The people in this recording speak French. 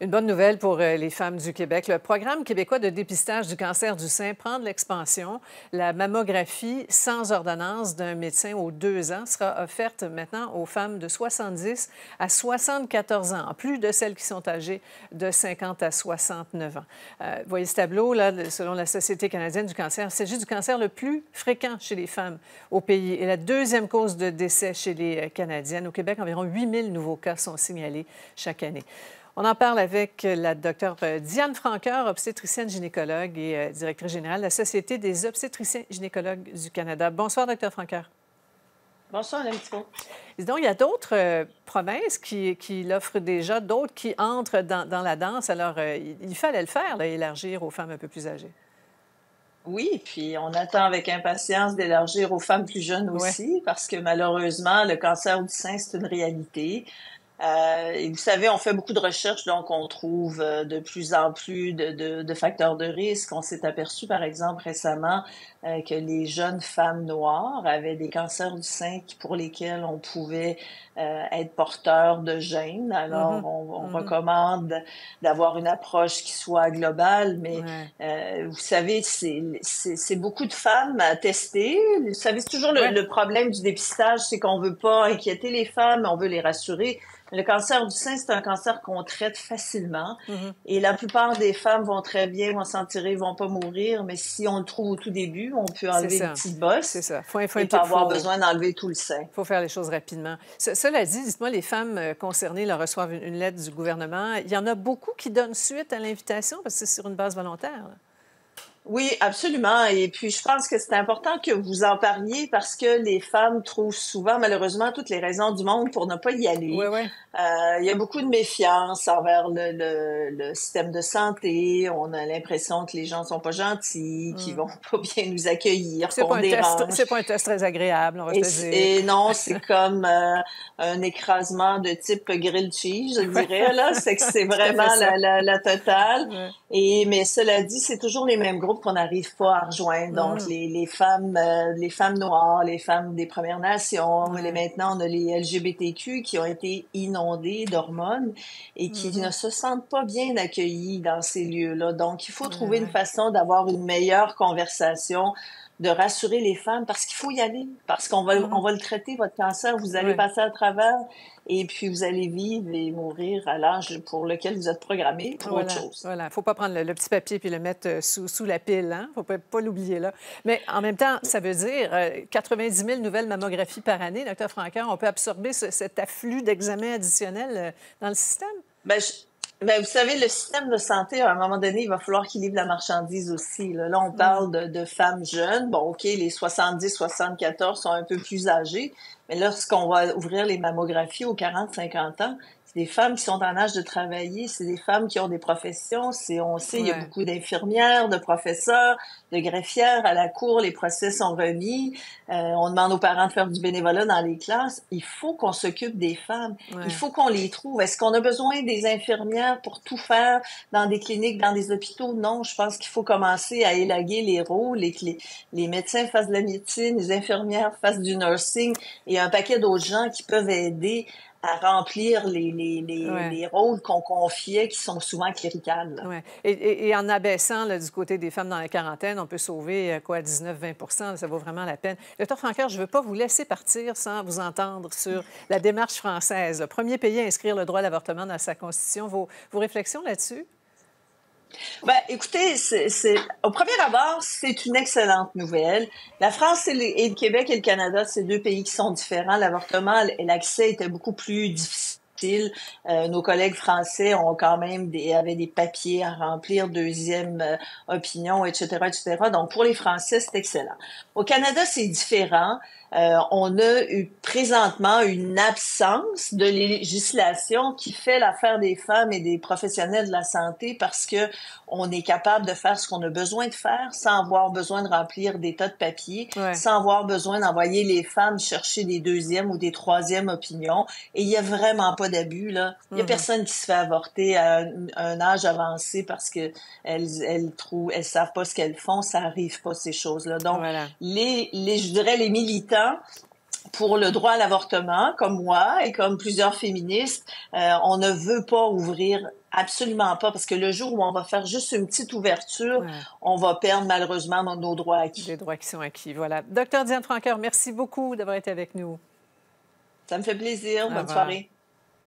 Une bonne nouvelle pour euh, les femmes du Québec. Le programme québécois de dépistage du cancer du sein prend de l'expansion. La mammographie sans ordonnance d'un médecin aux deux ans sera offerte maintenant aux femmes de 70 à 74 ans, en plus de celles qui sont âgées de 50 à 69 ans. Euh, voyez ce tableau, là, selon la Société canadienne du cancer, il s'agit du cancer le plus fréquent chez les femmes au pays et la deuxième cause de décès chez les euh, Canadiennes. Au Québec, environ 8 000 nouveaux cas sont signalés chaque année. On en parle avec la docteure Diane Franqueur, obstétricienne gynécologue et euh, directrice générale de la Société des obstétriciens gynécologues du Canada. Bonsoir, docteur Franqueur. Bonsoir, Mme Dis donc, il y a d'autres euh, provinces qui, qui l'offrent déjà, d'autres qui entrent dans, la danse. Alors, euh, il, fallait le faire, élargir aux femmes un peu plus âgées. Oui, puis on attend avec impatience d'élargir aux femmes plus jeunes aussi, parce que malheureusement, le cancer du sein, c'est une réalité. Euh, et vous savez, on fait beaucoup de recherches, donc on trouve euh, de plus en plus de, de, de facteurs de risque. On s'est aperçu, par exemple, récemment euh, que les jeunes femmes noires avaient des cancers du sein pour lesquels on pouvait euh, être porteur de gènes. Alors, mm-hmm. on, on mm-hmm. recommande d'avoir une approche qui soit globale, mais vous savez, c'est beaucoup de femmes à tester. Vous savez, c'est toujours le, le problème du dépistage, c'est qu'on veut pas inquiéter les femmes, on veut les rassurer. Le cancer du sein, c'est un cancer qu'on traite facilement. Mm-hmm. Et la plupart des femmes vont très bien, vont s'en tirer, vont pas mourir. Mais si on le trouve au tout début, on peut enlever une petite bosse. C'est ça. Faut, faut et pas avoir besoin d'enlever tout le sein. Il faut faire les choses rapidement. cela dit, dites-moi, les femmes euh, concernées leur reçoivent une, lettre du gouvernement. Il y en a beaucoup qui donnent suite à l'invitation parce que c'est sur une base volontaire. Oui, absolument. Et puis, je pense que c'est important que vous en parliez parce que les femmes trouvent souvent, malheureusement, toutes les raisons du monde pour ne pas y aller. Oui, oui. Euh, il y a beaucoup de méfiance envers le, le, le système de santé. On a l'impression que les gens sont pas gentils, qu'ils mm. vont pas bien nous accueillir, C'est pas, pas un test très agréable, on va et, dire. Et non, c'est comme euh, un écrasement de type grilled cheese, je dirais. là, c'est que c'est vraiment la, la, la, totale. Et mais cela dit, c'est toujours les mêmes groupes qu'on n'arrive pas à rejoindre. Donc mm. les, les femmes, euh, les femmes noires, les femmes des Premières Nations, les, maintenant on a les LGBTQ qui ont été inondés d'hormones et qui mm-hmm. ne se sentent pas bien accueillis dans ces lieux-là. Donc il faut trouver une façon d'avoir une meilleure conversation de rassurer les femmes parce qu'il faut y aller, parce qu'on va, mm-hmm. on va le traiter, votre cancer, vous allez passer à travers et puis vous allez vivre et mourir à l'âge pour lequel vous êtes programmé pour autre chose. Voilà, il ne faut pas prendre le, petit papier puis le mettre euh, sous, sous la pile, hein? faut pas, pas l'oublier là. Mais en même temps, ça veut dire 90 euh, 000 nouvelles mammographies par année. Docteur Francaire, on peut absorber cet afflux d'examens additionnels euh, dans le système? Bien, ben, vous savez, le système de santé, à un moment donné, il va falloir qu'il livre la marchandise aussi. Là, on parle de, femmes jeunes. Bon, OK, les 70, 74 sont un peu plus âgées, mais lorsqu'on va ouvrir les mammographies aux 40, 50 ans, c'est des femmes qui sont en âge de travailler, c'est des femmes qui ont des professions. C'est, on sait, il y a beaucoup d'infirmières, de professeurs, de greffières à la cour. Les procès sont remis. Euh, on demande aux parents de faire du bénévolat dans les classes. Il faut qu'on s'occupe des femmes. Il faut qu'on les trouve. Est-ce qu'on a besoin des infirmières pour tout faire dans des cliniques, dans des hôpitaux? Non, je pense qu'il faut commencer à élaguer les rôles et que les, les médecins fassent de la médecine, les infirmières fassent du nursing et un paquet d'autres gens qui peuvent aider à remplir les, les, les, les rôles qu'on confiait qui sont souvent cléricales. Ouais. Et, et, en abaissant là, du côté des femmes dans la quarantaine, on peut sauver euh, quoi 19-20 ça vaut vraiment la peine. Docteur Francaire, je ne veux pas vous laisser partir sans vous entendre sur la démarche française. Le premier pays à inscrire le droit à l'avortement dans sa constitution. Vos, vos réflexions là-dessus? Ben, écoutez, au premier abord, c'est une excellente nouvelle. La France et le, Québec et le Canada, c'est deux pays qui sont différents. L'avortement et l'accès étaient beaucoup plus difficiles. Euh, nos collègues français ont quand même des, avaient des papiers à remplir, deuxième euh, opinion, etc., etc. Donc, pour les Français, c'est excellent. Au Canada, c'est différent. Euh, on a eu présentement une absence de législation qui fait l'affaire des femmes et des professionnels de la santé parce que on est capable de faire ce qu'on a besoin de faire sans avoir besoin de remplir des tas de papiers, sans avoir besoin d'envoyer les femmes chercher des deuxièmes ou des troisièmes opinions. Et il y a vraiment pas d'abus là. Il y a mm-hmm. personne qui se fait avorter à un, âge avancé parce que elles, elles trouvent, elles savent pas ce qu'elles font. Ça arrive pas ces choses là. Donc les, les, je dirais les militants pour le droit à l'avortement, comme moi et comme plusieurs féministes, euh, on ne veut pas ouvrir absolument pas, parce que le jour où on va faire juste une petite ouverture, on va perdre malheureusement nos droits acquis. Les droits qui sont acquis, voilà. Docteur Diane Franqueur, merci beaucoup d'avoir été avec nous. Ça me fait plaisir. Bonne soirée.